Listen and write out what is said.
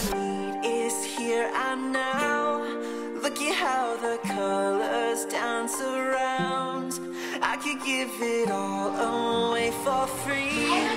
I need is here and now. Look at how the colors dance around. I could give it all away for free,